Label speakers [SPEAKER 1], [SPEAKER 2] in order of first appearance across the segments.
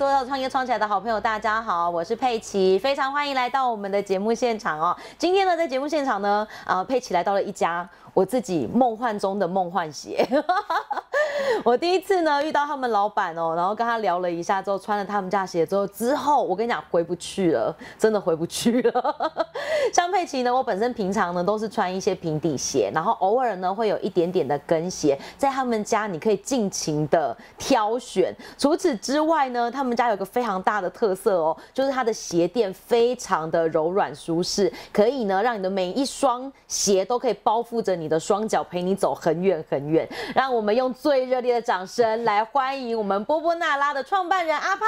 [SPEAKER 1] 所有创业创起来的好朋友，大家好，我是佩奇，非常欢迎来到我们的节目现场哦。今天呢，在节目现场呢，啊，佩奇来到了一家我自己梦幻中的梦幻鞋。我第一次呢遇到他们老板哦，然后跟他聊了一下之后，穿了他们家鞋之后，之后我跟你讲回不去了，真的回不去了。像佩奇呢，我本身平常呢都是穿一些平底鞋，然后偶尔呢会有一点点的跟鞋，在他们家你可以尽情的挑选。除此之外呢，他们家有个非常大的特色哦，就是它的鞋垫非常的柔软舒适，可以呢让你的每一双鞋都可以包覆着你的双脚，陪你走很远很远。让我们用最热烈的掌声来欢迎我们波波娜拉的创办人阿派。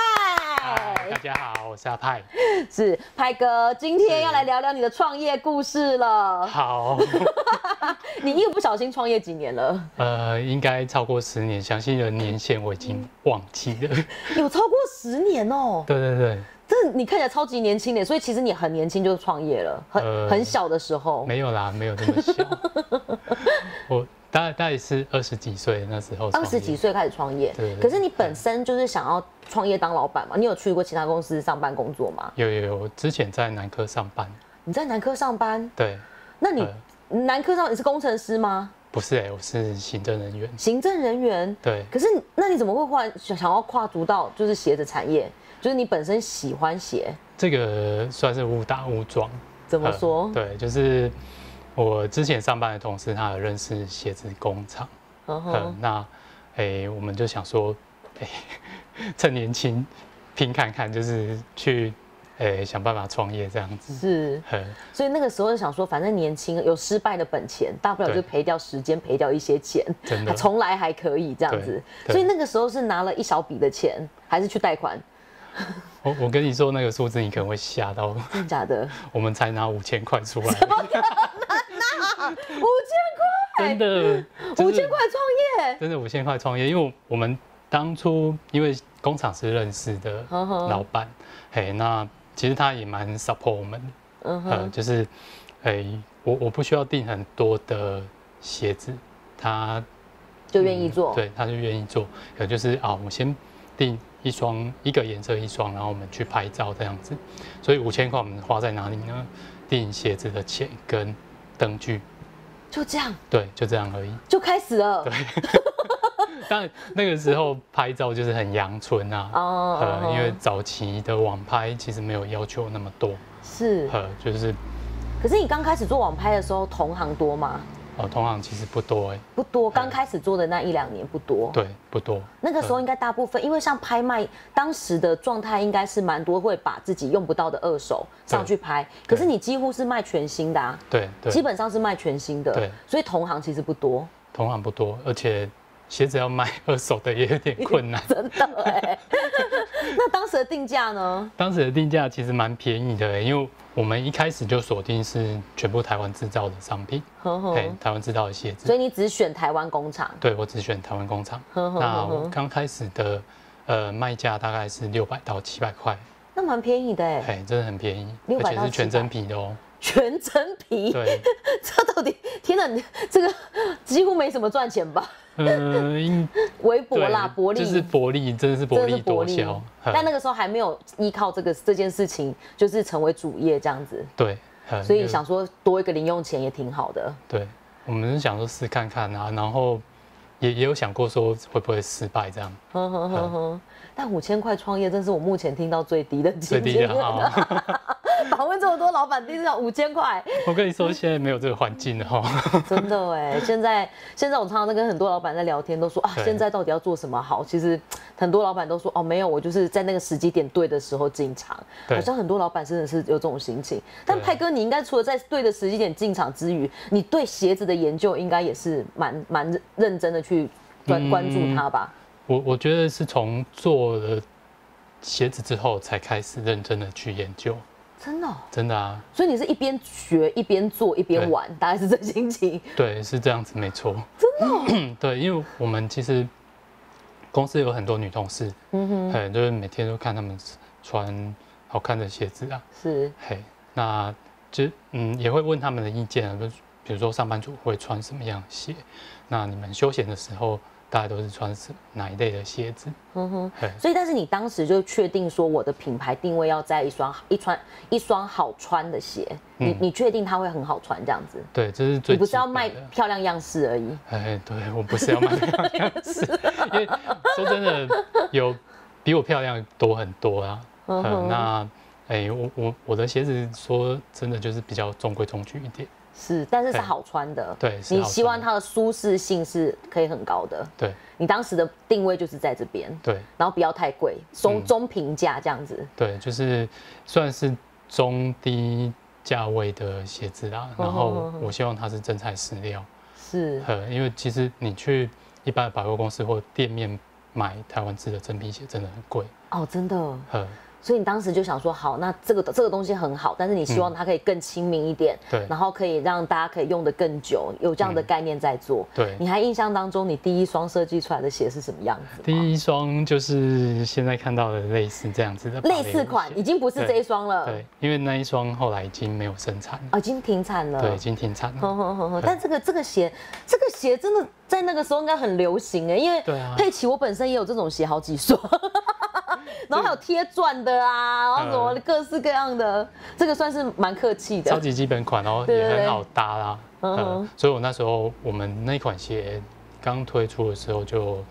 [SPEAKER 2] 大家好，我是阿派。
[SPEAKER 1] 是派哥，今天要来 聊聊你的创业故事了。
[SPEAKER 2] 好，
[SPEAKER 1] 你一不小心创业几年了？
[SPEAKER 2] 呃，应该超过十年，详细的年限我已经忘记了。
[SPEAKER 1] 有超过十年哦。
[SPEAKER 2] 对对对。
[SPEAKER 1] 这你看起来超级年轻的，所以其实你很年轻就创业了，很很小的时候。
[SPEAKER 2] 没有啦，没有那么小。我。大概大概是二十几岁那时候，
[SPEAKER 1] 二十几岁开始创业。对。可是你本身就是想要创业当老板嘛？你有去过其他公司上班工作吗？
[SPEAKER 2] 有有有，之前在南科上班。
[SPEAKER 1] 你在南科上班？
[SPEAKER 2] 对。
[SPEAKER 1] 那你南科上你是工程师吗？
[SPEAKER 2] 不是哎，我是行政人员。
[SPEAKER 1] 行政人员。
[SPEAKER 2] 对。
[SPEAKER 1] 可是那你怎么会换想想要跨足到就是鞋子产业？就是你本身喜欢鞋？
[SPEAKER 2] 这个算是误打误撞。
[SPEAKER 1] 怎么说？
[SPEAKER 2] 对，就是。我之前上班的同事，他有认识鞋子工厂，嗯，那，哎，我们就想说，哎，趁年轻拼看看，就是去，哎，想办法创业这样子。
[SPEAKER 1] 是，所以那个时候就想说，反正年轻有失败的本钱，大不了就赔掉时间，赔掉一些钱，
[SPEAKER 2] 真的，
[SPEAKER 1] 重来还可以这样子。所以那个时候是拿了一小笔的钱，还是去贷款？
[SPEAKER 2] 我我跟你说那个数字，你可能会吓到。
[SPEAKER 1] 真的假的？
[SPEAKER 2] 我们才拿五千块出来。
[SPEAKER 1] 五千块，
[SPEAKER 2] 真的
[SPEAKER 1] 五千块创业，
[SPEAKER 2] 真的五千块创业，因为我们当初因为工厂是认识的老板，嘿，那其实他也蛮 support 我们，呃，就是，哎，我我不需要订很多的鞋子，他
[SPEAKER 1] 就愿意做，
[SPEAKER 2] 对，他就愿意做，可就是啊，我先订一双一个颜色一双，然后我们去拍照这样子，所以五千块我们花在哪里呢？订鞋子的钱跟灯具。
[SPEAKER 1] 就这样，
[SPEAKER 2] 对，就这样而已，
[SPEAKER 1] 就开始了。
[SPEAKER 2] 对，但那个时候拍照就是很阳春啊，呃，因为早期的网拍其实没有要求那么多，
[SPEAKER 1] 是，
[SPEAKER 2] 呃，就是。
[SPEAKER 1] 可是你刚开始做网拍的时候，同行多吗？
[SPEAKER 2] 哦，同行其实不多哎，
[SPEAKER 1] 不多。刚开始做的那一两年不多，
[SPEAKER 2] 对，不多。
[SPEAKER 1] 那个时候应该大部分，因为像拍卖，当时的状态应该是蛮多会把自己用不到的二手上去拍。可是你几乎是卖全新的啊，
[SPEAKER 2] 对，
[SPEAKER 1] 基本上是卖全新的，
[SPEAKER 2] 对。
[SPEAKER 1] 所以同行其实不多，
[SPEAKER 2] 同行不多，而且鞋子要卖二手的也有点困难，
[SPEAKER 1] 真的哎。那当时的定价呢？
[SPEAKER 2] 当时的定价其实蛮便宜的，因为我们一开始就锁定是全部台湾制造的商品，对，台湾制造的鞋子。
[SPEAKER 1] 所以你只选台湾工厂？
[SPEAKER 2] 对，我只选台湾工厂。那我刚开始的呃卖价大概是六百到七百块，
[SPEAKER 1] 那蛮便宜的哎，
[SPEAKER 2] 哎，真的很便宜，而且是全真皮的哦。
[SPEAKER 1] 全真皮，
[SPEAKER 2] 对，
[SPEAKER 1] 这到底天哪，这个几乎没什么赚钱吧？嗯，微薄啦，薄利
[SPEAKER 2] 就是薄利，真的是薄利多销。
[SPEAKER 1] 但那个时候还没有依靠这个这件事情，就是成为主业这样子。
[SPEAKER 2] 对，
[SPEAKER 1] 所以想说多一个零用钱也挺好的。
[SPEAKER 2] 对，我们是想说试看看啊，然后也也有想过说会不会失败这样。呵呵呵
[SPEAKER 1] 呵，但五千块创业，真是我目前听到最低的最低的。访问这么多老板，第一次要五千块。
[SPEAKER 2] 我跟你说，现在没有这个环境了哈。
[SPEAKER 1] 真的哎，现在现在我常常在跟很多老板在聊天，都说啊，现在到底要做什么好？其实很多老板都说哦，没有，我就是在那个时机点对的时候进场。好像很多老板真的是有这种心情。但派哥，你应该除了在对的时机点进场之余，你对鞋子的研究应该也是蛮蛮认真的去关关注它吧？
[SPEAKER 2] 我我觉得是从做了鞋子之后，才开始认真的去研究。
[SPEAKER 1] 真的，
[SPEAKER 2] 真的啊！
[SPEAKER 1] 所以你是一边学一边做一边玩，大概是这心情。
[SPEAKER 2] 对，是这样子，没错。
[SPEAKER 1] 真的，
[SPEAKER 2] 对，因为我们其实公司有很多女同事，嗯哼，哎，就是每天都看他们穿好看的鞋子啊。
[SPEAKER 1] 是，
[SPEAKER 2] 嘿，那就嗯也会问他们的意见啊，就比如说上班族会穿什么样的鞋，那你们休闲的时候大家都是穿哪一类的鞋子。嗯
[SPEAKER 1] 哼，所以但是你当时就确定说我的品牌定位要在一双一穿一双好穿的鞋，你你确定它会很好穿这样子？
[SPEAKER 2] 对，这是最
[SPEAKER 1] 你不是要卖漂亮样式而已。
[SPEAKER 2] 哎，对我不是要卖漂亮样式，因为说真的有比我漂亮多很多啊。嗯，那哎，我我我的鞋子说真的就是比较中规中矩一点。
[SPEAKER 1] 是，但是是好穿的。
[SPEAKER 2] 对，
[SPEAKER 1] 你希望它的舒适性是可以很高的。
[SPEAKER 2] 对，
[SPEAKER 1] 你当时的定位就是在这边。
[SPEAKER 2] 对，
[SPEAKER 1] 然后不要太贵，中中平价这样子。
[SPEAKER 2] 对，就是算是中低价位的鞋子啦。然后我希望它是真材实料。
[SPEAKER 1] 是。
[SPEAKER 2] 呃，因为其实你去一般的百货公司或店面买台湾制的真皮鞋，真的很贵。
[SPEAKER 1] 哦，真的。呃。所以你当时就想说，好，那这个这个东西很好，但是你希望它可以更亲民一点，
[SPEAKER 2] 对，
[SPEAKER 1] 然后可以让大家可以用的更久，有这样的概念在做。
[SPEAKER 2] 对，
[SPEAKER 1] 你还印象当中，你第一双设计出来的鞋是什么样子？
[SPEAKER 2] 第一双就是现在看到的类似这样子的，
[SPEAKER 1] 类似款，已经不是这一双了。
[SPEAKER 2] 对，因为那一双后来已经没有生产，
[SPEAKER 1] 啊，已经停产了。
[SPEAKER 2] 对，已经停产了。
[SPEAKER 1] 但这个这个鞋，这个鞋真的在那个时候应该很流行哎，因为佩奇我本身也有这种鞋好几双。然后还有贴钻的啊，然后什么各式各样的，这个算是蛮客气的，
[SPEAKER 2] 超级基本款，然后也很好搭啦。嗯，所以我那时候我们那款鞋刚推出的时候就，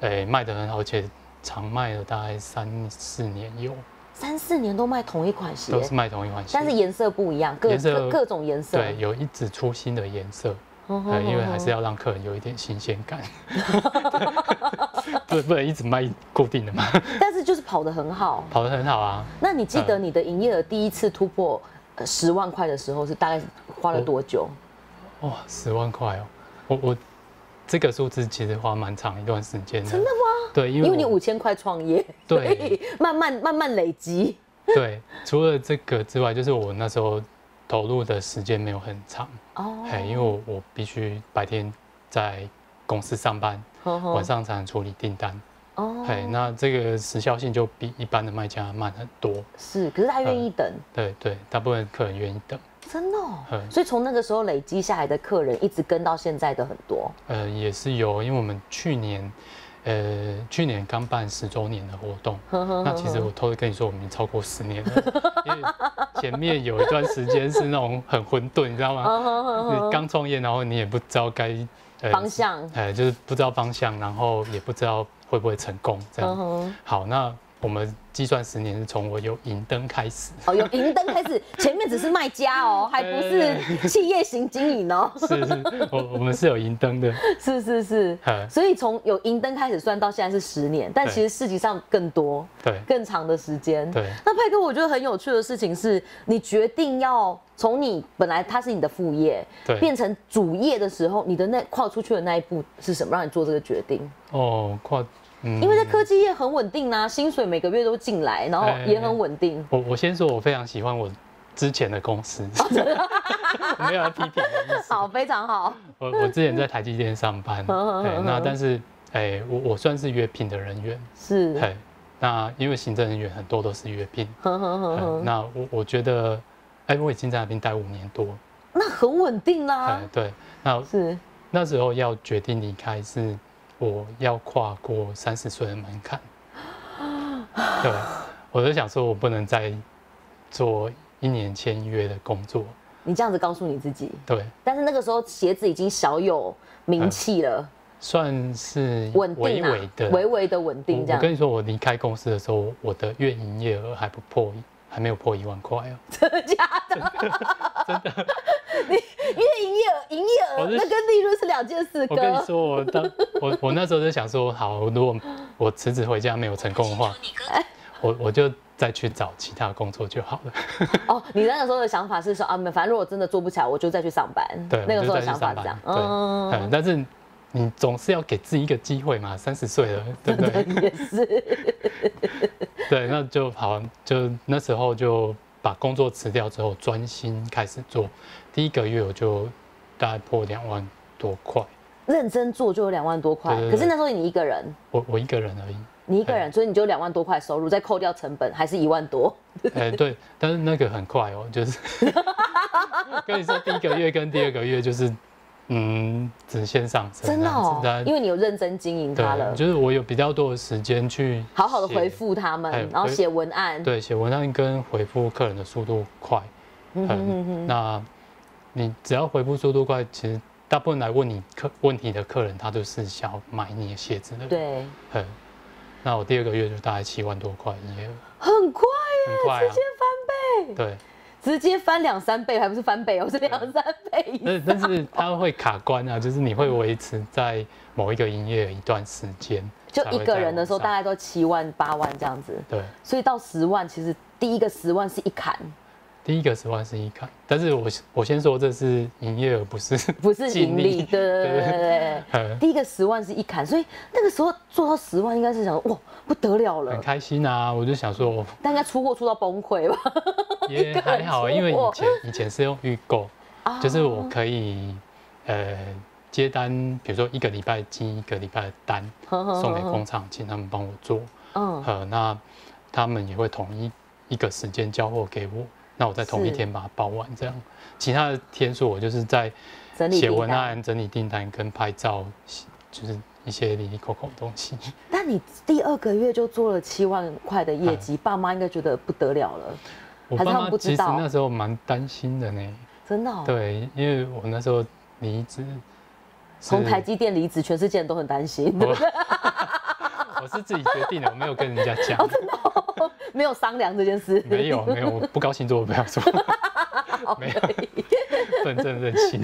[SPEAKER 2] 诶卖的很好，而且常卖了大概三四年有。
[SPEAKER 1] 三四年都卖同一款鞋，
[SPEAKER 2] 都是卖同一款鞋，
[SPEAKER 1] 但是颜色不一样，各各种颜色，
[SPEAKER 2] 对，有一直出新的颜色。对，因为还是要让客人有一点新鲜感，不不能一直卖固定的嘛。
[SPEAKER 1] 但是就是跑得很好，
[SPEAKER 2] 跑得很好啊。
[SPEAKER 1] 那你记得你的营业额第一次突破十万块的时候是大概花了多久？
[SPEAKER 2] 哇，十万块哦！我我这个数字其实花蛮长一段时间的。
[SPEAKER 1] 真的吗？
[SPEAKER 2] 对，
[SPEAKER 1] 因为因为你五千块创业，
[SPEAKER 2] 对，
[SPEAKER 1] 慢慢慢慢累积。
[SPEAKER 2] 对，除了这个之外，就是我那时候。投入的时间没有很长哦，哎，因为我我必须白天在公司上班，晚上才能处理订单哦，哎，那这个时效性就比一般的卖家慢很多。
[SPEAKER 1] 是，可是他愿意等。
[SPEAKER 2] 对对，大部分客人愿意等。
[SPEAKER 1] 真的，所以从那个时候累积下来的客人，一直跟到现在的很多。
[SPEAKER 2] 呃，也是有，因为我们去年。呃，去年刚办十周年的活动，那其实我偷偷跟你说，我们已经超过十年了，因为前面有一段时间是那种很混沌，你知道吗？你刚创业，然后你也不知道该
[SPEAKER 1] 方向，
[SPEAKER 2] 哎，就是不知道方向，然后也不知道会不会成功，这样。好，那。我们计算十年是从我有银灯开始
[SPEAKER 1] 哦，有银灯开始，前面只是卖家哦，还不是企业型经营哦。
[SPEAKER 2] 是是，我我们是有银灯的。
[SPEAKER 1] 是是是，所以从有银灯开始算到现在是十年，但其实实际上更多，
[SPEAKER 2] 对，
[SPEAKER 1] 更长的时间。
[SPEAKER 2] 对。
[SPEAKER 1] 那派哥，我觉得很有趣的事情是，你决定要从你本来它是你的副业，
[SPEAKER 2] 对，
[SPEAKER 1] 变成主业的时候，你的那跨出去的那一步是什么，让你做这个决定？
[SPEAKER 2] 哦，跨。
[SPEAKER 1] 因为在科技业很稳定啊，薪水每个月都进来，然后也很稳定。
[SPEAKER 2] 我我先说，我非常喜欢我之前的公司，没有批评的意思。
[SPEAKER 1] 好，非常好。
[SPEAKER 2] 我我之前在台积电上班，对那但是哎，我我算是约聘的人员，
[SPEAKER 1] 是。
[SPEAKER 2] 那因为行政人员很多都是约聘，那我我觉得，哎，我已经在那边待五年多，
[SPEAKER 1] 那很稳定啦。
[SPEAKER 2] 对，那是那时候要决定离开是。我要跨过三十岁的门槛，对，我就想说，我不能再做一年签约的工作。
[SPEAKER 1] 你这样子告诉你自己，
[SPEAKER 2] 对。
[SPEAKER 1] 但是那个时候鞋子已经小有名气了，
[SPEAKER 2] 算是
[SPEAKER 1] 稳定
[SPEAKER 2] 的，
[SPEAKER 1] 微微的稳定。这样，
[SPEAKER 2] 我跟你说，我离开公司的时候，我的月营业额还不破，还没有破一万块哦。
[SPEAKER 1] 真的假的？
[SPEAKER 2] 真的。
[SPEAKER 1] 你因为营业额，营业额那跟利润是两件事。
[SPEAKER 2] 我跟你说，我当我我那时候就想说，好，如果我辞职回家没有成功的话，我我就再去找其他工作就好了。哦，
[SPEAKER 1] 你那个时候的想法是说啊，反正如果真的做不起来，我就再去上班。
[SPEAKER 2] 对，
[SPEAKER 1] 那个时候的想法这样。
[SPEAKER 2] 对，但是你总是要给自己一个机会嘛，三十岁了，对不对？
[SPEAKER 1] 也是。
[SPEAKER 2] 对，那就好，就那时候就。把工作辞掉之后，专心开始做。第一个月我就大概破两万多块，
[SPEAKER 1] 认真做就有两万多块。可是那时候你一个人，
[SPEAKER 2] 我我一个人而已。
[SPEAKER 1] 你一个人，所以你就两万多块收入，再扣掉成本还是一万多。
[SPEAKER 2] 哎，对，但是那个很快哦，就是 跟你说第一个月跟第二个月就是嗯，直线上升。
[SPEAKER 1] 真的哦，因为你有认真经营它了。
[SPEAKER 2] 就是我有比较多的时间去
[SPEAKER 1] 好好的回复他们，然后写文案。
[SPEAKER 2] 对，写文案跟回复客人的速度快。嗯。那你只要回复速度快，其实大部分来问你客问题的客人，他都是想要买你的鞋子的。
[SPEAKER 1] 对。
[SPEAKER 2] 嗯。那我第二个月就大概七万多块营业额。
[SPEAKER 1] 很快耶，直接翻倍。
[SPEAKER 2] 对。
[SPEAKER 1] 直接翻两三倍，还不是翻倍哦，是两三倍。
[SPEAKER 2] 但但是它会卡关啊，就是你会维持在某一个营业一段时间。
[SPEAKER 1] 就一个人的时候，大概都七万八万这样子。
[SPEAKER 2] 对。
[SPEAKER 1] 所以到十万，其实第一个十万是一坎。
[SPEAKER 2] 第一个十万是一坎，但是我我先说这是营业额，不是
[SPEAKER 1] 不是 盈利，对对对对对。第一个十万是一坎，所以那个时候做到十万，应该是想哇不得了了，
[SPEAKER 2] 很开心啊！我就想说，
[SPEAKER 1] 但应该出货出到崩溃吧？
[SPEAKER 2] 也还好，因为以前以前是用预购，就是我可以呃接单，比如说一个礼拜进一个礼拜的单，送给工厂，请他们帮我做，嗯，呃，那他们也会统一一个时间交货给我。那我在同一天把它包完，这样，其他的天数我就是在写文案、整理订单跟拍照，就是一些零零口口的东西。
[SPEAKER 1] 但你第二个月就做了七万块的业绩，爸妈应该觉得不得了了。
[SPEAKER 2] 我爸妈其实那时候蛮担心的呢，
[SPEAKER 1] 真的。
[SPEAKER 2] 对，因为我那时候离职，
[SPEAKER 1] 从台积电离职，全世界人都很担心。
[SPEAKER 2] 我 是自己决定的，我没有跟人家讲。
[SPEAKER 1] 没有商量这件事，
[SPEAKER 2] 没有没有，我不高兴做不要做，没有，认真任性。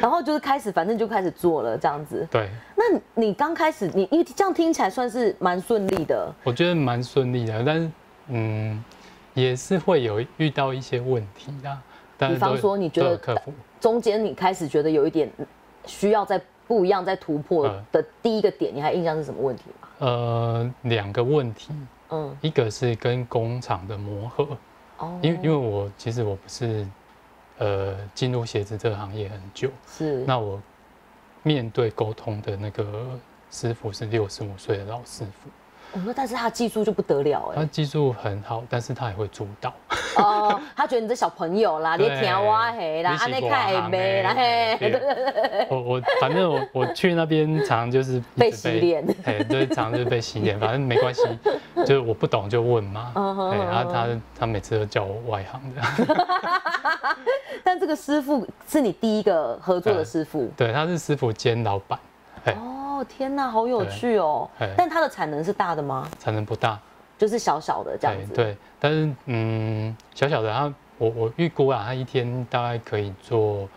[SPEAKER 1] 然后就是开始，反正就开始做了这样子。
[SPEAKER 2] 对，
[SPEAKER 1] 那你刚开始，你因为这样听起来算是蛮顺利的。
[SPEAKER 2] 我觉得蛮顺利的，但是嗯，也是会有遇到一些问题的。
[SPEAKER 1] 比方说，你觉得中间你开始觉得有一点需要在不一样，在突破的第一个点，你还印象是什么问题吗？
[SPEAKER 2] 呃，两个问题。嗯，一个是跟工厂的磨合，哦，因为因为我其实我不是，呃，进入鞋子这个行业很久，
[SPEAKER 1] 是，
[SPEAKER 2] 那我面对沟通的那个师傅是六十五岁的老师傅。
[SPEAKER 1] 我说，但是他技术就不得了哎，
[SPEAKER 2] 他技术很好，但是他也会做到。
[SPEAKER 1] 哦，他觉得你这小朋友啦，你听我嘿啦，安内看没啦嘿。
[SPEAKER 2] 我我反正我我去那边常就是
[SPEAKER 1] 被洗脸，
[SPEAKER 2] 哎，对，常就是被洗脸，反正没关系，就是我不懂就问嘛。哎，然后他他每次都叫我外行的。
[SPEAKER 1] 但这个师傅是你第一个合作的师傅？
[SPEAKER 2] 对，他是师傅兼老板。
[SPEAKER 1] 哦天哪，好有趣哦！但它的产能是大的吗？
[SPEAKER 2] 产能不大，
[SPEAKER 1] 就是小小的这样子。
[SPEAKER 2] 对，但是嗯，小小的它，我我预估啊，它一天大概可以做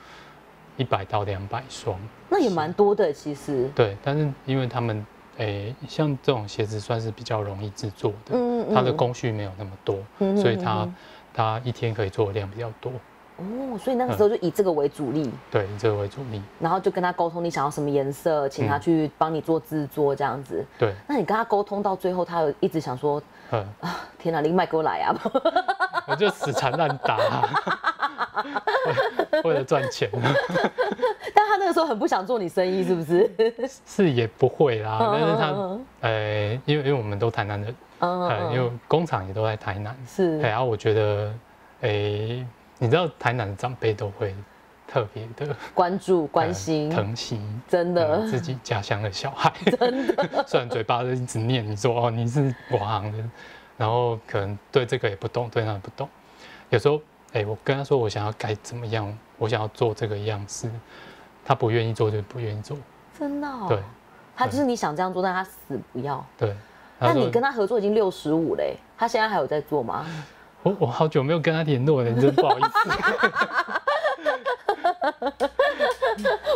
[SPEAKER 2] 一百到两百双。
[SPEAKER 1] 那也蛮多的，其实。
[SPEAKER 2] 对，但是因为他们诶，像这种鞋子算是比较容易制作的，嗯嗯，它的工序没有那么多，所以它它一天可以做的量比较多。
[SPEAKER 1] 哦，所以那个时候就以这个为主力，
[SPEAKER 2] 对，以这个为主力，
[SPEAKER 1] 然后就跟他沟通你想要什么颜色，请他去帮你做制作这样子。
[SPEAKER 2] 对，
[SPEAKER 1] 那你跟他沟通到最后，他有一直想说，啊，天哪，林麦给我来啊！
[SPEAKER 2] 我就死缠烂打，为了赚钱。
[SPEAKER 1] 但他那个时候很不想做你生意，是不是？
[SPEAKER 2] 是也不会啦，但是他，呃，因为因为我们都台南的，嗯，因为工厂也都在台南，
[SPEAKER 1] 是，
[SPEAKER 2] 然后我觉得，诶。你知道台南的长辈都会特别的
[SPEAKER 1] 关注、关心、
[SPEAKER 2] 疼惜，
[SPEAKER 1] 真的
[SPEAKER 2] 自己家乡的小孩，
[SPEAKER 1] 真的。
[SPEAKER 2] 虽然嘴巴一直念你说哦你是我行的，然后可能对这个也不懂，对那不懂。有时候哎，我跟他说我想要改怎么样，我想要做这个样式，他不愿意做就不愿意做。
[SPEAKER 1] 真的？
[SPEAKER 2] 对，
[SPEAKER 1] 他就是你想这样做，但他死不要。
[SPEAKER 2] 对。
[SPEAKER 1] 那你跟他合作已经六十五嘞，他现在还有在做吗？
[SPEAKER 2] 我我好久没有跟他联络了，你真不好意思。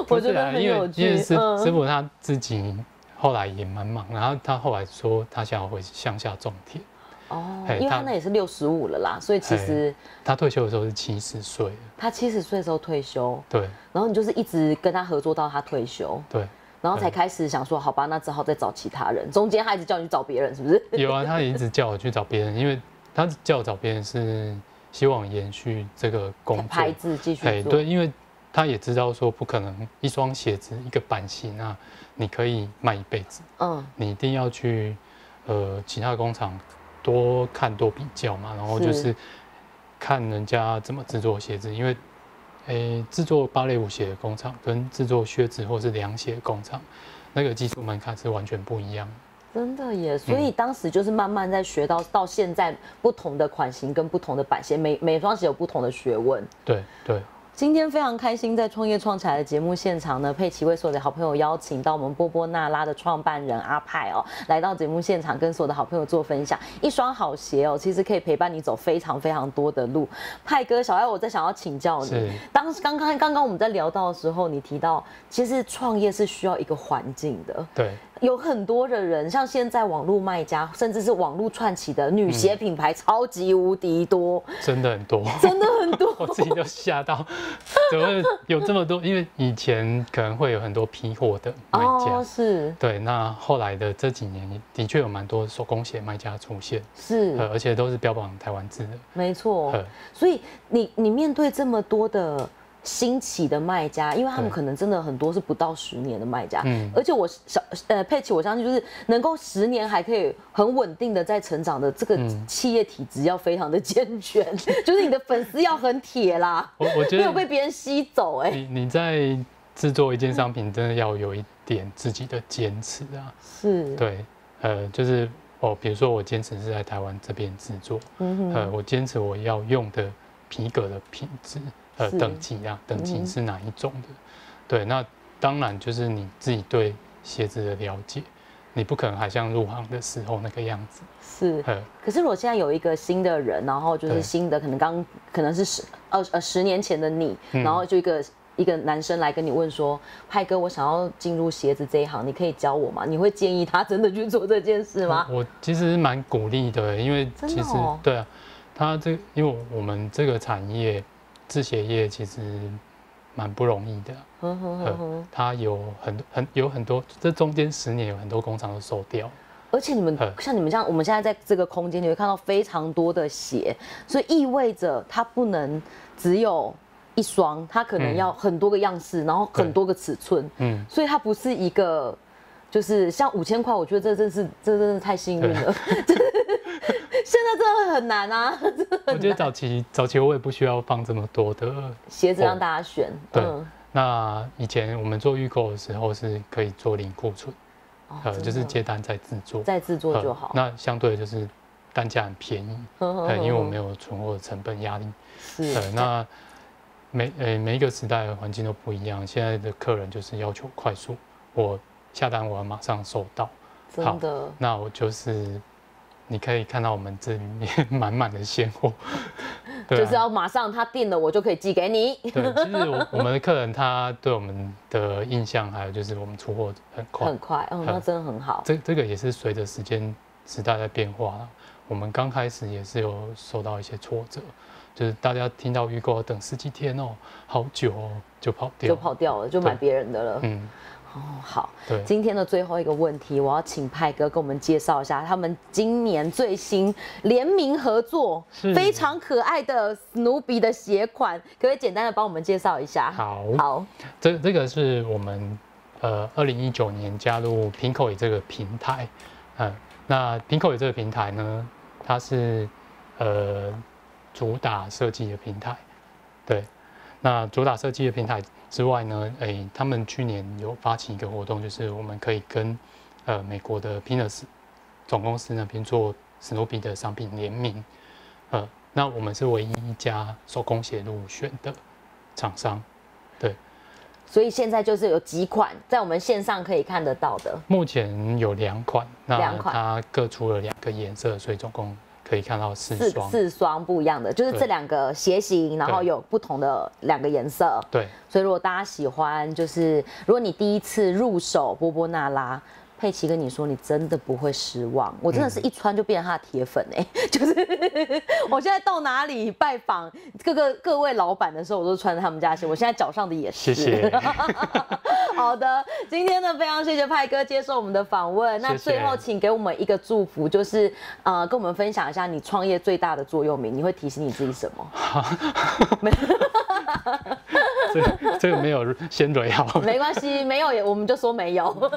[SPEAKER 1] 我觉得很有
[SPEAKER 2] 趣。因为师师傅他自己后来也蛮忙，然后他后来说他想要回乡下种田。
[SPEAKER 1] 哦，因为他那也是六十五了啦，所以其实
[SPEAKER 2] 他退休的时候是七十岁。
[SPEAKER 1] 他七十岁的时候退休。
[SPEAKER 2] 对。
[SPEAKER 1] 然后你就是一直跟他合作到他退休。
[SPEAKER 2] 对。
[SPEAKER 1] 然后才开始想说，好吧，那只好再找其他人。中间他一直叫你去找别人，是不是？
[SPEAKER 2] 有啊，他也一直叫我去找别人，因为。他叫找别人是希望延续这个工作。
[SPEAKER 1] 牌子继续做，
[SPEAKER 2] 对，因为他也知道说不可能一双鞋子一个版型啊，你可以卖一辈子，嗯，你一定要去呃其他工厂多看多比较嘛，然后就是看人家怎么制作鞋子，因为诶制作芭蕾舞鞋的工厂跟制作靴子或是凉鞋工厂，那个技术门槛是完全不一样。
[SPEAKER 1] 真的耶，所以当时就是慢慢在学到到现在不同的款型跟不同的版型，每每双鞋有不同的学问。
[SPEAKER 2] 对对。
[SPEAKER 1] 今天非常开心，在创业创起来的节目现场呢，佩奇为所有的好朋友邀请到我们波波娜拉的创办人阿派哦，来到节目现场跟所有的好朋友做分享。一双好鞋哦，其实可以陪伴你走非常非常多的路。派哥，小艾，我在想要请教你，当刚刚刚刚我们在聊到的时候，你提到其实创业是需要一个环境的。
[SPEAKER 2] 对。
[SPEAKER 1] 有很多的人，像现在网络卖家，甚至是网络串起的女鞋品牌，超级无敌多，
[SPEAKER 2] 真的很多，
[SPEAKER 1] 真的很多，
[SPEAKER 2] 我自己都吓到，怎么有这么多？因为以前可能会有很多批货的卖家，
[SPEAKER 1] 是，
[SPEAKER 2] 对，那后来的这几年的确有蛮多手工鞋卖家出现，
[SPEAKER 1] 是，
[SPEAKER 2] 而且都是标榜台湾制的，
[SPEAKER 1] 没错，所以你你面对这么多的。新起的卖家，因为他们可能真的很多是不到十年的卖家，嗯，而且我小呃佩奇，我相信就是能够十年还可以很稳定的在成长的这个企业体质要非常的健全，就是你的粉丝要很铁啦，
[SPEAKER 2] 我我觉得
[SPEAKER 1] 没有被别人吸走哎，
[SPEAKER 2] 你你在制作一件商品，真的要有一点自己的坚持啊，
[SPEAKER 1] 是，
[SPEAKER 2] 对，呃，就是哦，比如说我坚持是在台湾这边制作，呃，我坚持我要用的皮革的品质。呃，等级啊，等级是哪一种的？对，那当然就是你自己对鞋子的了解，你不可能还像入行的时候那个样子。
[SPEAKER 1] 是，可是如果现在有一个新的人，然后就是新的，可能刚可能是十呃呃十年前的你，然后就一个一个男生来跟你问说：“派哥，我想要进入鞋子这一行，你可以教我吗？”你会建议他真的去做这件事吗？
[SPEAKER 2] 我其实蛮鼓励的，因为其实对啊，他这因为我们这个产业。制鞋业其实蛮不容易的，它有很很有很多，这中间十年有很多工厂都收掉。
[SPEAKER 1] 而且你们像你们这样，我们现在在这个空间，你会看到非常多的鞋，所以意味着它不能只有一双，它可能要很多个样式，然后很多个尺寸。嗯，所以它不是一个，就是像五千块，我觉得这真是这真是太幸运了。现在真的很难啊！
[SPEAKER 2] 我觉得早期早期我也不需要放这么多的
[SPEAKER 1] 鞋子让大家选。
[SPEAKER 2] 对，那以前我们做预购的时候是可以做零库存，呃，就是接单再制作，
[SPEAKER 1] 再制作就好。
[SPEAKER 2] 那相对就是单价很便宜，因为我没有存货的成本压力。
[SPEAKER 1] 是。
[SPEAKER 2] 那每呃每一个时代的环境都不一样，现在的客人就是要求快速，我下单我要马上收到。
[SPEAKER 1] 真的。
[SPEAKER 2] 那我就是。你可以看到我们这里面满满的现货，
[SPEAKER 1] 就是要马上他订了，我就可以寄给你。
[SPEAKER 2] 对，其实我我们的客人他对我们的印象，还有就是我们出货很快，
[SPEAKER 1] 很快，哦，那真的很好。
[SPEAKER 2] 这这个也是随着时间时代在变化了。我们刚开始也是有受到一些挫折，就是大家听到预购等十几天哦，好久哦，就跑掉，
[SPEAKER 1] 就跑掉了，就买别人的了。嗯。哦，好。对，今天的最后一个问题，我要请派哥跟我们介绍一下他们今年最新联名合作，非常可爱的史努比的鞋款，可不可以简单的帮我们介绍一下？
[SPEAKER 2] 好，
[SPEAKER 1] 好。
[SPEAKER 2] 这这个是我们呃二零一九年加入 Pinko 这个平台，嗯，那 Pinko 这个平台呢，它是呃主打设计的平台，对，那主打设计的平台。之外呢，诶，他们去年有发起一个活动，就是我们可以跟呃美国的 p i n u s 总公司那边做史努比的商品联名，呃，那我们是唯一一家手工鞋入选的厂商，对。
[SPEAKER 1] 所以现在就是有几款在我们线上可以看得到的。
[SPEAKER 2] 目前有两款，
[SPEAKER 1] 那
[SPEAKER 2] 它各出了两个颜色，所以总共。可以看到四双，
[SPEAKER 1] 四双不一样的，就是这两个鞋型，然后有不同的两个颜色。
[SPEAKER 2] 对，
[SPEAKER 1] 所以如果大家喜欢，就是如果你第一次入手波波娜拉。佩奇跟你说，你真的不会失望。我真的是一穿就变成他的铁粉哎，就是 我现在到哪里拜访各个各位老板的时候，我都穿着他们家鞋。我现在脚上的也是。
[SPEAKER 2] 谢谢。
[SPEAKER 1] 好的，今天呢非常谢谢派哥接受我们的访问。那最后请给我们一个祝福，就是呃跟我们分享一下你创业最大的座右铭，你会提醒你自己什么？
[SPEAKER 2] 没。这这个没有先蕊好，
[SPEAKER 1] 没关系，没有也我们就说没有。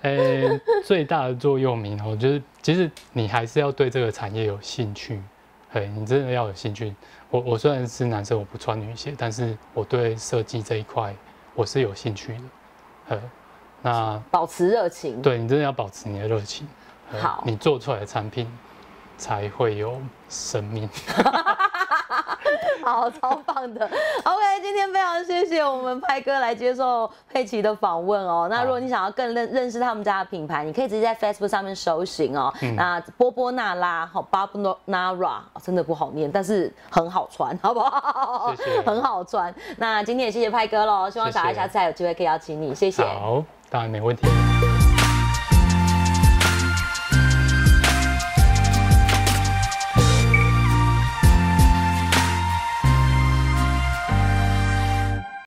[SPEAKER 2] 呃，最大的座右铭哦，就是其实你还是要对这个产业有兴趣，嘿，你真的要有兴趣。我我虽然是男生，我不穿女鞋，但是我对设计这一块我是有兴趣的。呃，那
[SPEAKER 1] 保持热情，
[SPEAKER 2] 对你真的要保持你的热情。
[SPEAKER 1] 好，
[SPEAKER 2] 你做出来的产品才会有生命。
[SPEAKER 1] 好，超棒的。OK，今天非常谢谢我们派哥来接受佩奇的访问哦。那如果你想要更认认识他们家的品牌，你可以直接在 Facebook 上面搜寻哦。那波波娜拉，好，Barbonara，真的不好念，但是很好穿，好不
[SPEAKER 2] 好？谢谢。
[SPEAKER 1] 很好穿。那今天也谢谢派哥喽，希望小孩下次还有机会可以邀请你，谢谢。
[SPEAKER 2] 好，当然没问题。